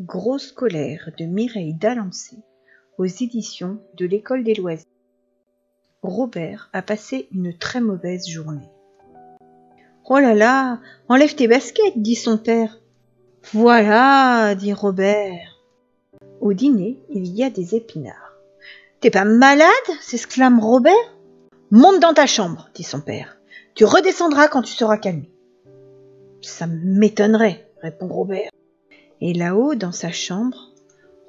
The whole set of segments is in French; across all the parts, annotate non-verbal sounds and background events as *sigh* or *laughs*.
Grosse colère de Mireille d'Alancé aux éditions de l'École des loisirs. Robert a passé une très mauvaise journée. Oh là là, enlève tes baskets, dit son père. Voilà, dit Robert. Au dîner, il y a des épinards. T'es pas malade? s'exclame Robert. Monte dans ta chambre, dit son père. Tu redescendras quand tu seras calmé. Ça m'étonnerait, répond Robert. Et là-haut, dans sa chambre,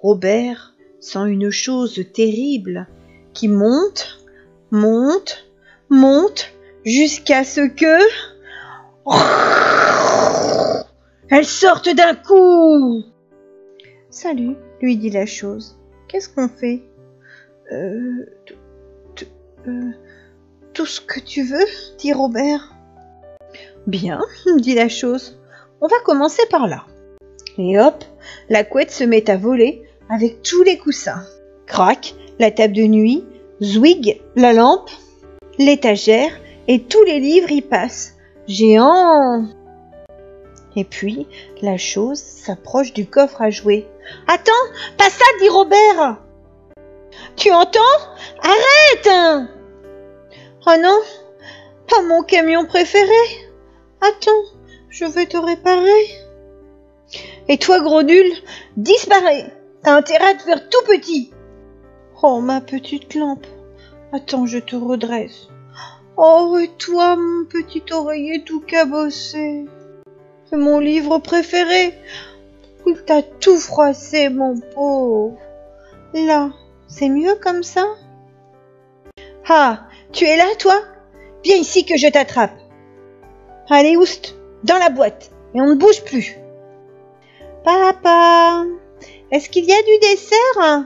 Robert sent une chose terrible qui monte, monte, monte, jusqu'à ce que... Elle sorte d'un coup Salut, lui dit la chose. Qu'est-ce qu'on fait? Euh. euh tout ce que tu veux, dit Robert. Bien, *laughs* dit la chose. On va commencer par là. Et hop, la couette se met à voler avec tous les coussins. Crac, la table de nuit, zwig, la lampe, l'étagère et tous les livres y passent. Géant Et puis, la chose s'approche du coffre à jouer. Attends, pas ça, dit Robert. Tu entends? Arrête Oh non, pas mon camion préféré. Attends, je vais te réparer. Et toi, gros nul, disparais. T'as intérêt à te faire tout petit. Oh, ma petite lampe. Attends, je te redresse. Oh, et toi, mon petit oreiller tout cabossé. C'est mon livre préféré. Il t'a tout froissé, mon pauvre. Là, c'est mieux comme ça? Ah, tu es là, toi? Viens ici que je t'attrape. Allez, oust, dans la boîte, et on ne bouge plus. Papa, est-ce qu'il y a du dessert?